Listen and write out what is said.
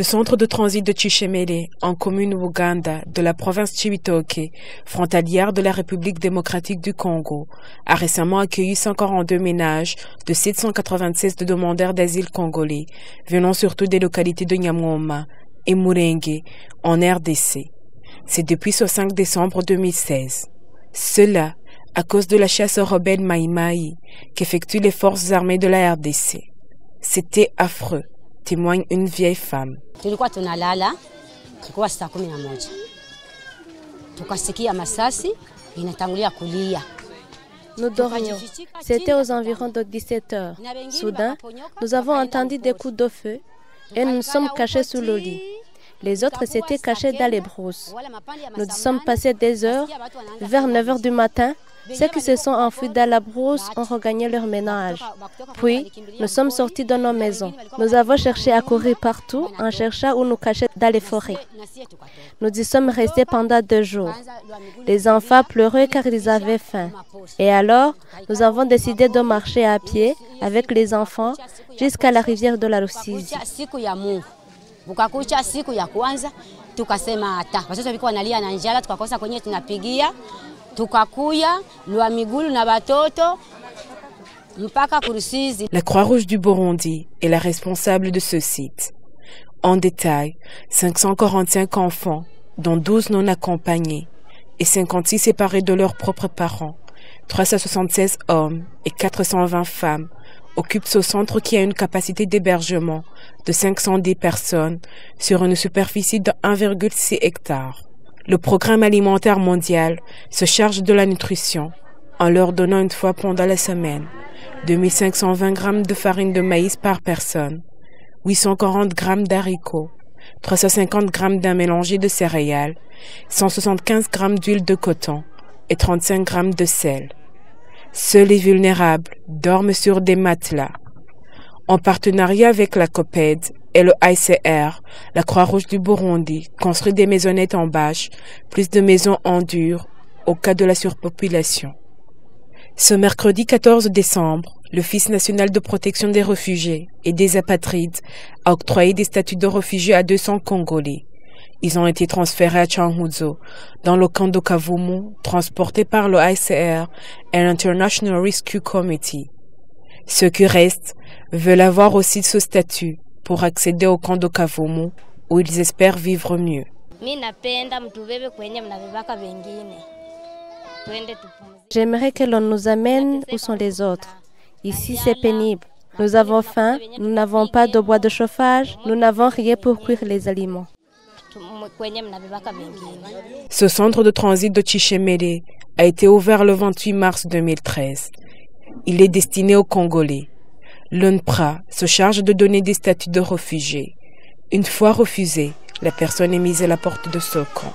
Le centre de transit de Chichemele, en commune Ouganda, de la province Chibitoke, frontalière de la République démocratique du Congo, a récemment accueilli 142 ménages de 796 de demandeurs d'asile congolais, venant surtout des localités de Nyamwoma et Murenge, en RDC. C'est depuis ce 5 décembre 2016. Cela à cause de la chasse aux rebelles Maïmaï qu'effectuent les forces armées de la RDC. C'était affreux témoigne une vieille femme. Nous dormions. C'était aux environs de 17 heures. Soudain, nous avons entendu des coups de feu et nous nous sommes cachés sous le lit. Les autres s'étaient cachés dans les brousses. Nous sommes passés des heures. Vers 9 heures du matin, ceux qui se sont enfuis dans la brousse ont regagné leur ménage. Puis, nous sommes sortis de nos maisons. Nous avons cherché à courir partout en cherchant où nous cacher dans les forêts. Nous y sommes restés pendant deux jours. Les enfants pleuraient car ils avaient faim. Et alors, nous avons décidé de marcher à pied avec les enfants jusqu'à la rivière de la Rusizi. La Croix-Rouge du Burundi est la responsable de ce site. En détail, 545 enfants, dont 12 non accompagnés, et 56 séparés de leurs propres parents, 376 hommes et 420 femmes occupent ce centre qui a une capacité d'hébergement de 510 personnes sur une superficie de 1,6 hectares. Le programme alimentaire mondial se charge de la nutrition en leur donnant une fois pendant la semaine 2520 grammes de farine de maïs par personne, 840 grammes d'haricots, 350 grammes d'un mélangé de céréales, 175 grammes d'huile de coton et 35 grammes de sel. Seuls les vulnérables dorment sur des matelas. En partenariat avec la COPED et le ICR, la Croix-Rouge du Burundi construit des maisonnettes en bâche, plus de maisons en dur au cas de la surpopulation. Ce mercredi 14 décembre, l'Office national de protection des réfugiés et des apatrides a octroyé des statuts de réfugiés à 200 Congolais. Ils ont été transférés à Changuzo, dans le camp de Kavumu, transportés par le ICR et l'International Rescue Committee. Ceux qui restent veulent avoir aussi ce statut pour accéder au camp de Kavumu, où ils espèrent vivre mieux. J'aimerais que l'on nous amène où sont les autres. Ici, c'est pénible. Nous avons faim, nous n'avons pas de bois de chauffage, nous n'avons rien pour cuire les aliments. Ce centre de transit de Chichemere a été ouvert le 28 mars 2013. Il est destiné aux Congolais. L'UNPRA se charge de donner des statuts de réfugiés. Une fois refusé, la personne est mise à la porte de ce camp.